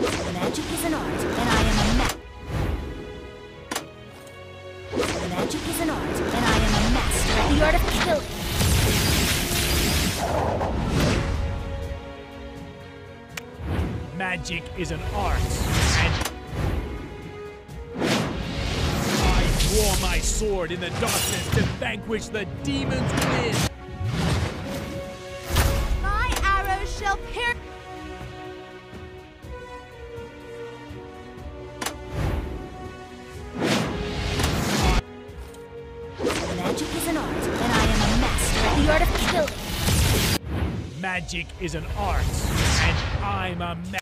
Magic is an art, and I am a ma- Magic is an art, and I am a master at the art of killing. Magic is an art, and I draw my sword in the darkness to vanquish the demons within. Magic is an art, and I'm a ma-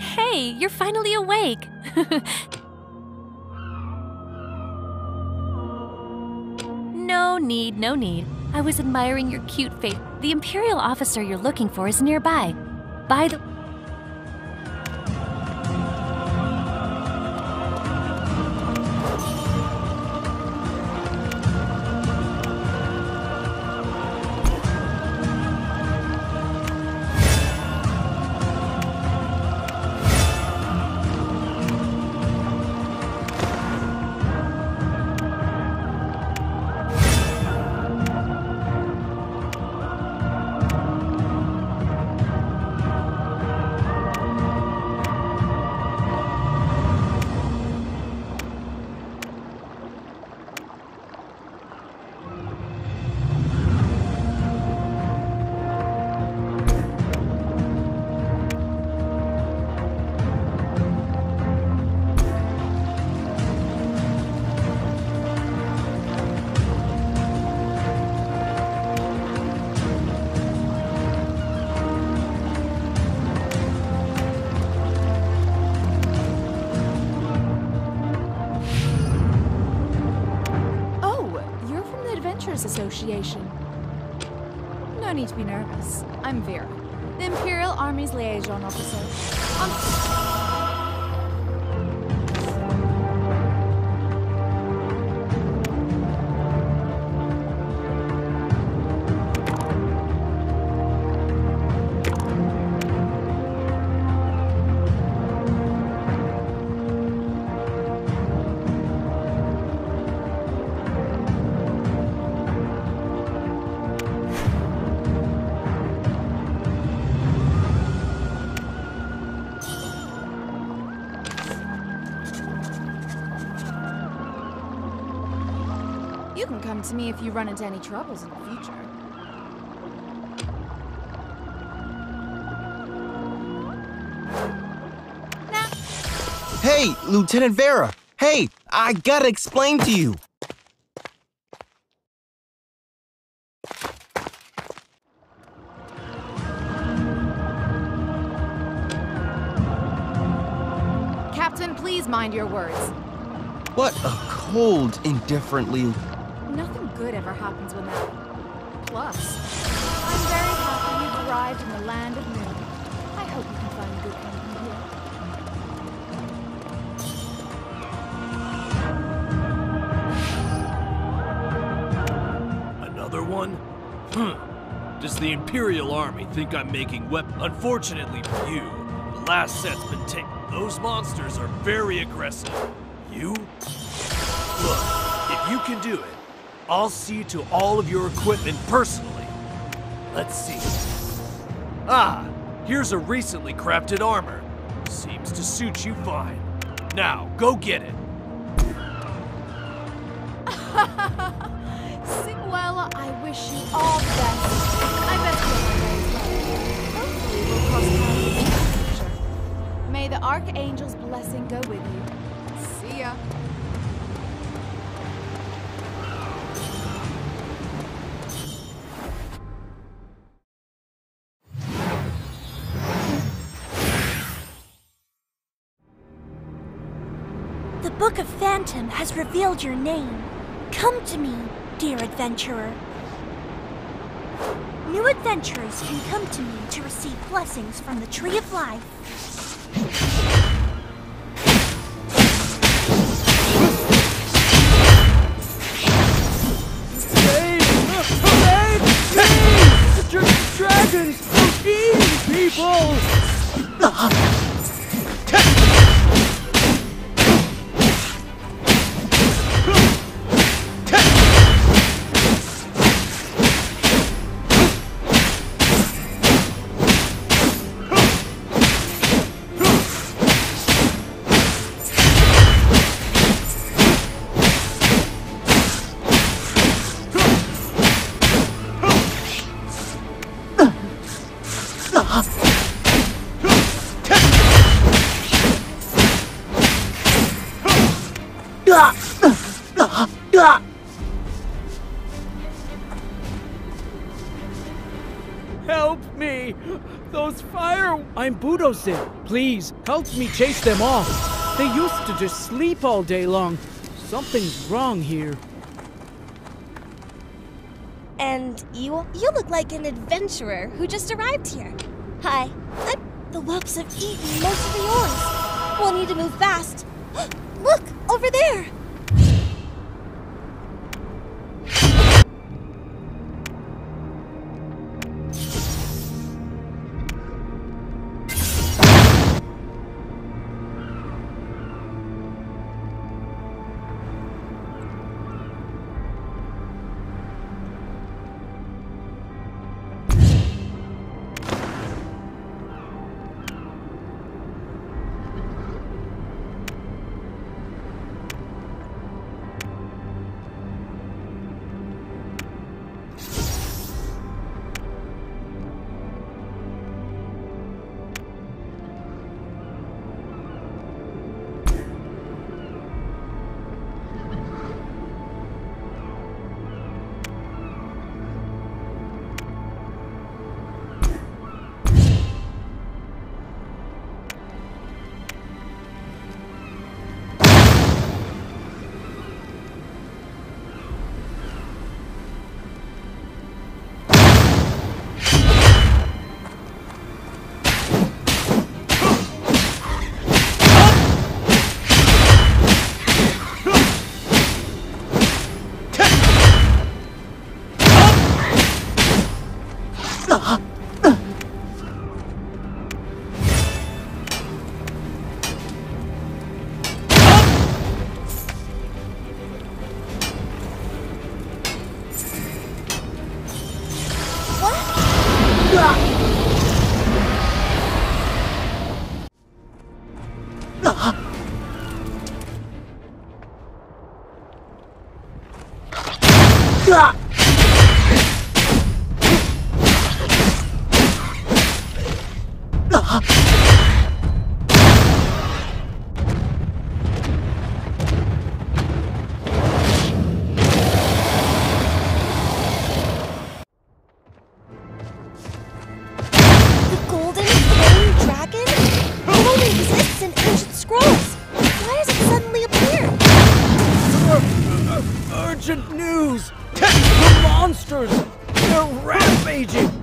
Hey, you're finally awake. no need, no need. I was admiring your cute face. The Imperial officer you're looking for is nearby. By the Adventurers Association. No need to be nervous. I'm Vera, the Imperial Army's liaison officer. Um, come to me if you run into any troubles in the future. Hey, Lieutenant Vera! Hey, I gotta explain to you. Captain, please mind your words. What a cold, indifferently. Nothing good ever happens when that. Plus, I'm very happy you've arrived in the land of Moon. I hope you can find good company here. Another one? Hmm. Does the Imperial Army think I'm making weapons? Unfortunately for you, the last set's been taken. Those monsters are very aggressive. You? Look, if you can do it, I'll see to all of your equipment personally. Let's see. Ah, here's a recently crafted armor. Seems to suit you fine. Now, go get it. Singwella, I wish you all the best. I well. Hopefully we'll cross paths in the future. May the Archangel's blessing go with you. See ya. The Book of Phantom has revealed your name. Come to me, dear adventurer. New adventurers can come to me to receive blessings from the Tree of Life. Save! Save! Dragons! People! Budosin. Please, help me chase them off. They used to just sleep all day long. Something's wrong here. And you you look like an adventurer who just arrived here. Hi. The whelps have eaten most of the ores. We'll need to move fast. look, over there. The Urgent news! The monsters! They're rampaging!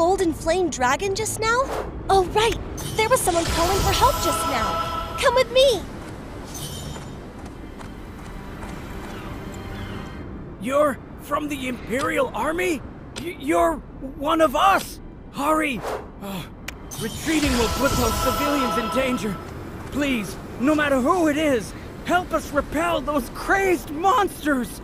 Golden flame dragon just now? Oh, right. There was someone calling for help just now. Come with me. You're from the Imperial Army? Y- you're one of us! Hurry! Oh, retreating will put those civilians in danger. Please, no matter who it is, help us repel those crazed monsters!